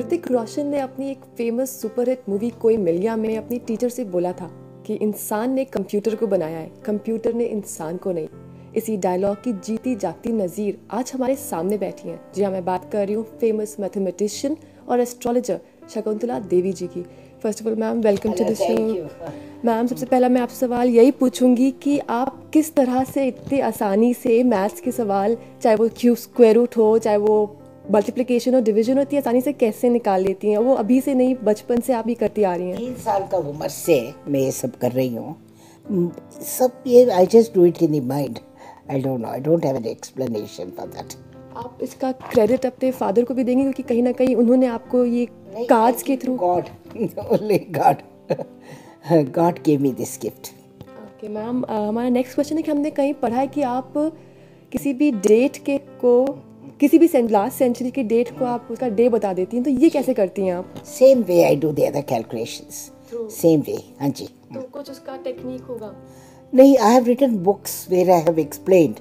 ऋतिक रोशन ने अपनी एक फ़ेमस सुपरहिट मूवी कोई मिल गया में अपनी टीचर से बोला था कि इंसान ने कंप्यूटर को बनाया है। कंप्यूटर ने इंसान को नहीं। इसी डायलॉग की जीती जागती नज़ीर आज हमारे सामने बैठी हैं जी हाँ मैं बात कर रही हूँ फ़ेमस मैथमेटिशियन और एस्ट्रोलॉजर शकुंतला देवी जी की। First of all ma'am welcome to the show ma'am सबसे पहला मैं आपसे सवाल यही पूछूँगी कि आप किस तरह से इतनी आसानी से मैथ्स के सवाल चाहे वो क्यू स्क्वायर रूट हो चाहे वो मल्टीप्लिकेशन और डिवीज़न होती है आसानी से कैसे निकाल लेती हैं? वो अभी से नहीं बचपन से आप ही करती आ रही हैं। तीन साल का उम्र से मैं ये सब कर रही हूँ। सब ये I just do it in mind I don't know I don't have an explanation for that आप इसका क्रेडिट अपने फादर को भी देंगे क्योंकि कहीं ना कहीं उन्होंने आपको ये कार्ड्स के through God only God God give me this gift okay ma'am हमारा नेक्स्ट क्वेश्चन है कि हमने कहीं पढ़ा है कि आप किसी भी डेट के को किसी भी लास्ट सेंचुरी की डेट को आप उसका डे बता देती हैं तो ये कैसे करती हैं आप? Same way I do the other calculations same way हाँ जी. तो कुछ उसका टेक्निक होगा। नहीं I have written books where I have explained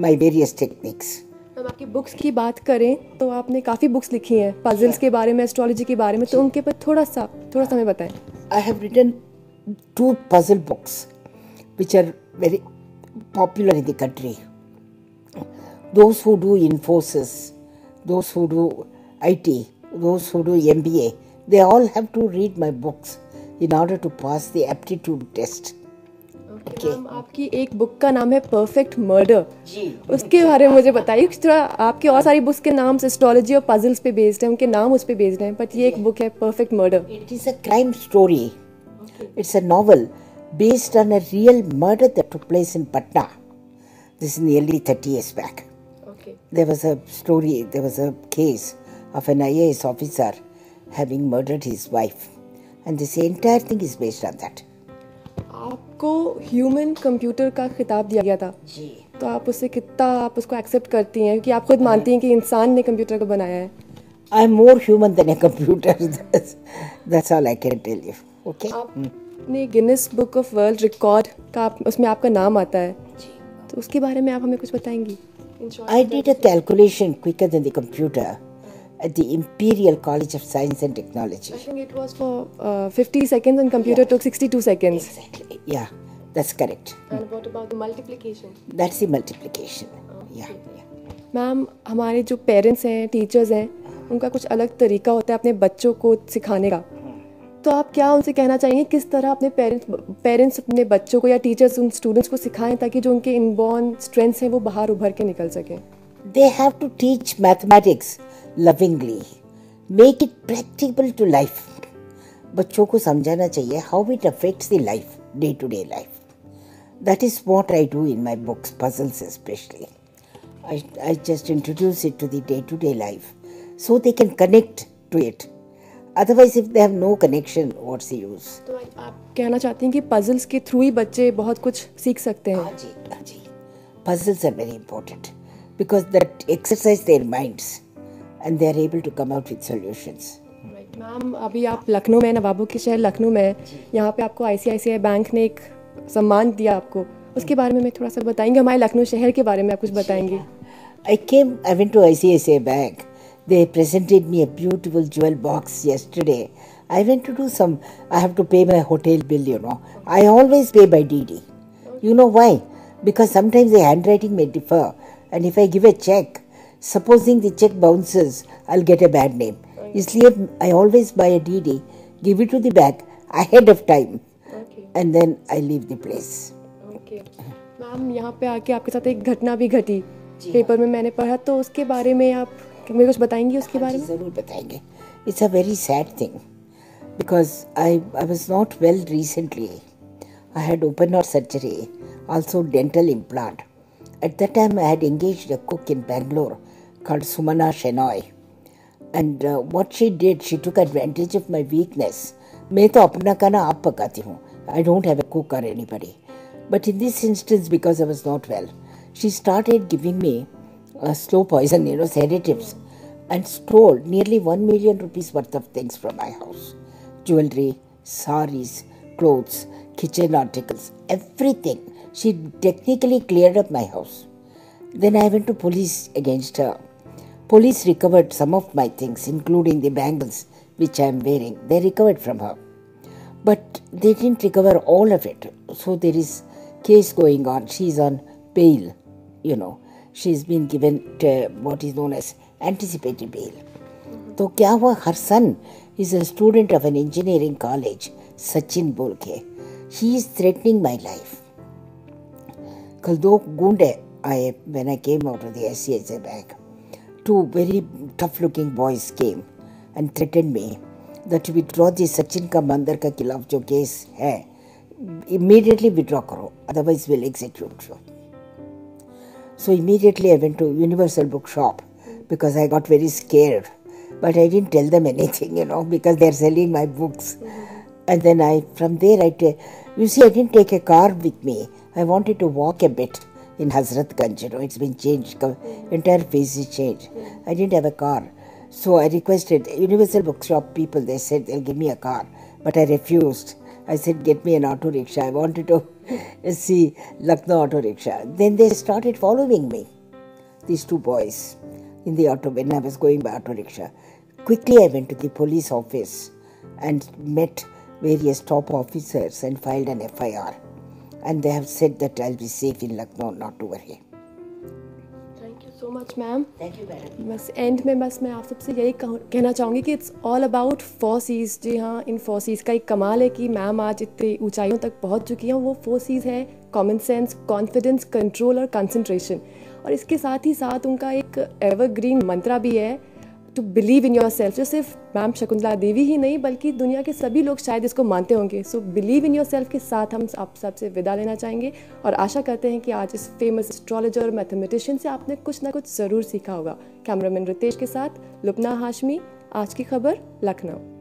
my various techniques ma'am आपकी बुक्स की बात करें तो आपने काफ़ी बुक्स लिखी हैं पजल्स के बारे में एस्ट्रोलॉजी के बारे में तो उनके पर थोड़ा सा थोड़ा सा हमें बताएँ। I have written two puzzle books which are very popular in the country. Those who do Infosys, those who do IT, those who do MBA, they all have to read my books in order to pass the aptitude test. Okay. Ma'am आपकी एक book का नाम है perfect murder जी उसके बारे में मुझे बताइए किस तरह आपकी और सारी बुक्स के नाम एस्ट्रोलॉजी और पजल्स पे बेस्ड हैं उनके नाम उस पे बेस्ड हैं बट ये एक बुक है perfect murder It is a crime story. It's a novel based on a real murder that took place in Patna. This is nearly 30 years back. there was a story, there was a case of an IAS officer having murdered his wife. And this entire thing is based on that. आपको human computer का खिताब दिया गया था। जी। तो आप उसे कितना आप उसको एक्सेप्ट करती हैं? कि आप खुद मानती हैं कि इंसान ने कंप्यूटर को बनाया है। I am more human than a computer that's all I can tell you okay आपने Guinness book of world record का उसमें आपका नाम आता है। जी। तो उसके बारे में आप हमें कुछ बताएँगी? I did a calculation quicker than the computer at the Imperial College of Science and Technology. I think it was for uh, 50 seconds and computer yeah. took 62 seconds. Exactly. Yeah, that's correct. And what about the multiplication? That's the multiplication. Yeah, yeah. Ma'am हमारे जो parents हैं teachers हैं उनका कुछ अलग तरीका होता है अपने बच्चों को सिखाने का तो आप क्या उनसे कहना चाहेंगे किस तरह अपने पेरेंट्स पेरेंट्स अपने बच्चों को या टीचर्स उन स्टूडेंट्स को सिखाएँ ताकि जो उनके इनबॉर्न स्ट्रेंथ्स हैं वो बाहर उभर के निकल सकें They have to teach mathematics lovingly. Make it practical to life. बच्चों को समझाना चाहिए how it affects the life day to day life that is what I do in my books puzzles specially I just introduce it to the day to day life so they can connect to it. Otherwise if they have no connection what's the use तो आप कहना चाहती हैं कि puzzles के through ही बच्चे बहुत कुछ सीख सकते हैं। हाँ जी हाँ जी। Puzzles are very important because that exercise their minds and they are able to come out with solutions ma'am अभी आप लखनऊ में नवाबों के शहर लखनऊ में यहाँ पे आपको आईसीआईसीआई बैंक ने एक सम्मान दिया आपको। उसके बारे में मैं थोड़ा सा बताएँगे हमारे लखनऊ शहर के बारे में आप कुछ बताएँगे। I came I went to ICICI bank They presented me a beautiful jewel box yesterday. I went to do some, I have to pay my hotel bill, you know. I always pay by DD. You know why? Because sometimes the handwriting may differ. And if I give a check, supposing the check bounces, I'll get a bad name. इसलिए I always buy a DD, give it to the bank ahead of time, okay and then I leave the place. Okay ma'am यहाँ पे आके आपके साथ एक घटना भी घटी पेपर में मैंने पढ़ा तो उसके बारे में आप मुझे कुछ बताएँगी उसके बारे में? ज़रूर बताएँगे। It's a very sad thing because I I was not well recently I had open heart surgery also dental implant at that time I had engage a cook in Bangalore called Sumana Shenoy. And uh, what she did, she took advantage of my weakness. मैं तो अपना खाना आप पकाती हूँ। I don't have a cook or anybody but in this instance because I was not well she started giving me slow poison, you know, sedatives, and stole nearly one million rupees worth of things from my house jewelry, saris, clothes, kitchen articles, everything. She technically cleared up my house. Then I went to police against her. Police recovered some of my things, including the bangles which I am wearing. They recovered from her. But they didn't recover all of it. So there is case going on. She's on bail, you know She's been given to what is known as anticipated bail. तो क्या हुआ her son is a student of an engineering college Sachin बोल के he is threatening my life कल दो गुंडे आए when I came out of the S C S a bag two very tough looking boys came and threatened me that withdraw the Sachin का मंदिर का खिलाफ जो केस है immediately withdraw करो otherwise we'll execute you so immediately I went to Universal Bookshop because I got very scared but I didn't tell them anything you know because they're selling my books and then I from there I t- you see I didn't take a car with me I wanted to walk a bit in Hazratganj. You know, it's been changed. Entire face is changed. I didn't have a car. So I requested Universal Bookshop people, they said they'll give me a car. But I refused. I said, get me an auto rickshaw. I wanted to see Lucknow auto rickshaw. Then they started following me, these two boys, in the auto when I was going by auto rickshaw. Quickly I went to the police office and met various top officers and filed an FIR and they have said that I'll be safe in Lucknow, not over worry. So much ma'am thank you. बस end में बस मैं आप सबसे यही कहना चाहूँगी कि it's all about four Cs जी हाँ इन फोसीज का एक कमाल है कि मैम आज इतनी ऊंचाइयों तक पहुँच चुकी हैं। वो फोसीज है कॉमन सेंस कॉन्फिडेंस कंट्रोल और कंसंट्रेशन और इसके साथ ही साथ उनका एक एवरग्रीन मंत्रा भी है to believe in yourself जो सिर्फ़ मैम शकुंतला देवी ही नहीं, बल्कि दुनिया के सभी लोग शायद इसको मानते होंगे। So believe in yourself के साथ हम आप सबसे विदा लेना चाहेंगे और आशा करते हैं कि आज इस फ़ेमस एस्ट्रोलॉजर और मैथमेटिशियन से आपने कुछ ना कुछ ज़रूर सीखा होगा। कैमरामैन रितेश के साथ, लुपना हाशमी, आज की खबर लखनऊ।